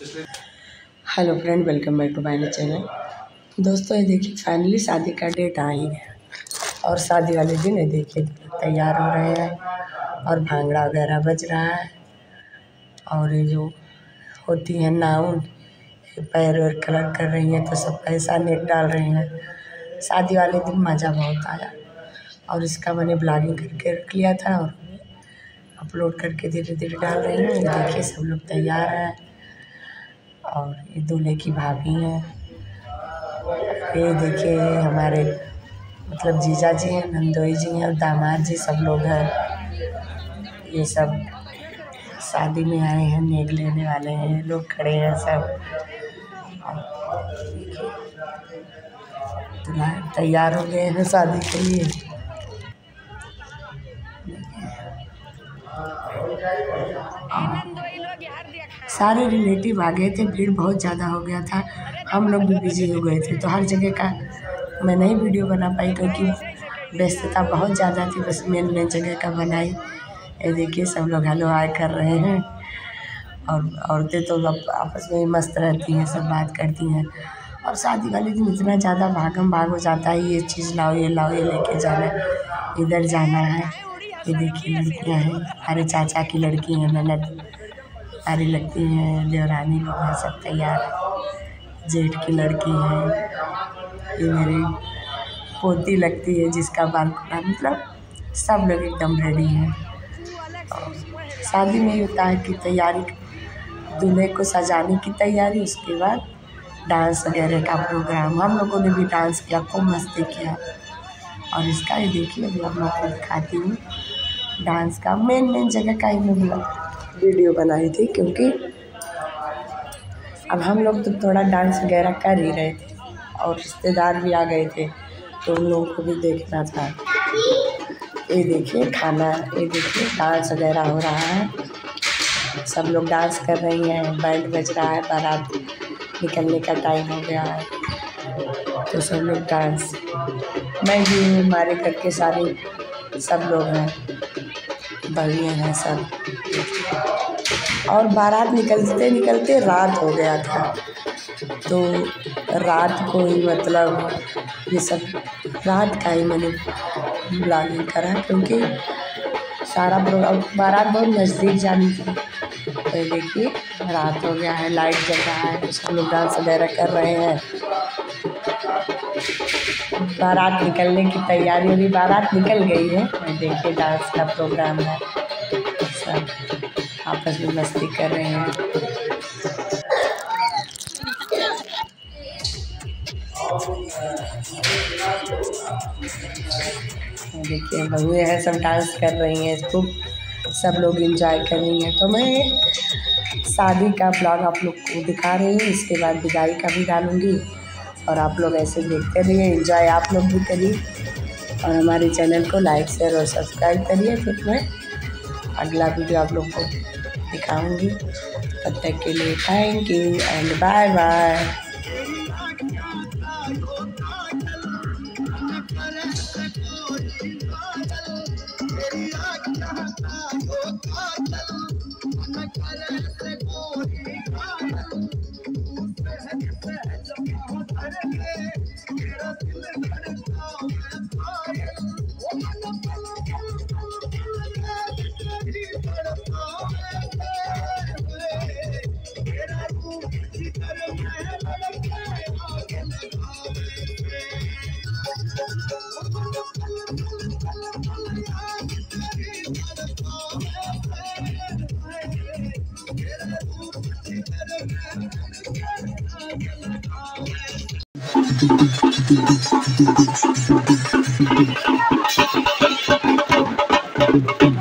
Hello friend welcome back to my channel दोस्तों, ये देखिए फाइनली शादी का डेट आ ही गया। और शादी वाले दिन ये देखिए, तैयार हो रहे हैं और भांगड़ा वगैरह बज रहा है। और ये जो होती है नाउन पैर वैर कलर कर रही हैं तो सब पैसा नेट डाल रही हैं। शादी वाले दिन मज़ा बहुत आया। और इसका मैंने ब्लॉगिंग करके रख लिया था और अपलोड करके धीरे धीरे डाल रही हूँ। देखिए, सब लोग तैयार हैं। और ये दूल्हे की भाभी हैं। ये देखिए हमारे मतलब जीजा जी हैं, नंदोई जी हैं दामाद जी सब लोग हैं। ये सब शादी में आए हैं नेग लेने वाले हैं लोग खड़े हैं सब। तैयार हो गए हैं शादी के लिए। सारे रिलेटिव आ गए थे, भीड़ बहुत ज़्यादा हो गया था। हम लोग भी बिज़ी हो गए थे तो हर जगह का मैं नहीं वीडियो बना पाई क्योंकि व्यस्तता बहुत ज़्यादा थी, बस मेन मेन जगह का बनाई। ये देखिए, सब लोग हेलो हाय कर रहे हैं। और औरतें तो आपस में ही मस्त रहती हैं, सब बात करती हैं। और शादी वाले दिन इतना ज़्यादा भागम भाग हो जाता है, ये चीज़ लाओ, ये लाओ, ये लेके जाना, इधर जाना है। ये देखिए लड़कियाँ हैं हमारे चाचा की लड़की हैं, ननद। सारी लगती हैं, देवरानी लोग हैं, सब तैयार जेठ की लड़की है, ये मेरी पोती लगती है जिसका बाल मतलब सब लोग एकदम रेडी हैं। शादी में ये होता है कि तैयारी, दूल्हे को सजाने की तैयारी, उसके बाद डांस वगैरह का प्रोग्राम हम लोगों ने भी डांस किया, खूब मस्ती किया। और इसका ये देखिए, अभी आप लोग दिखाती हूँ। डांस का मेन मेन जगह का ही मैं वीडियो बनाई थी क्योंकि अब हम लोग तो थोड़ा डांस वगैरह कर ही रहे थे और रिश्तेदार भी आ गए थे तो उन लोगों को भी देखना था। ये देखिए खाना, ये देखिए डांस वगैरह हो रहा है। सब लोग डांस कर रही हैं, बैंड बज रहा है, बारात निकलने का टाइम हो गया है। तो सब लोग डांस, मैं भी हमारे घर के सारे सब लोग हैं। बढ़िया हैं सब। और बारात निकलते निकलते रात हो गया था। तो रात को ही मतलब ये सब रात का ही मैंने ब्लॉगिंग करा क्योंकि सारा प्रोग्राम बारात बहुत नज़दीक जानी थी। तो देखिए रात हो गया है लाइट जल रहा है सब लोग डांस वगैरह कर रहे हैं। बारात निकलने की तैयारी, अभी बारात निकल गई है। मैं देखिए डांस का प्रोग्राम है। सब आपस में मस्ती कर रहे हैं। देखिए बहुएँ हैं, सब डांस कर रही हैं। खूब सब लोग इंजॉय कर रही हैं। तो मैं शादी का ब्लॉग आप लोग को दिखा रही हूँ। इसके बाद विदाई का भी डालूँगी। और आप लोग ऐसे देखते रहिए इंजॉय आप लोग भी करिए। और हमारे चैनल को लाइक शेयर और सब्सक्राइब करिए, फिर मैं अगला वीडियो आप लोग को दिखाऊँगी। तब तक के लिए thank you and bye bye Thank you.